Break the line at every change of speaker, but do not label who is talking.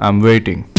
I'm waiting.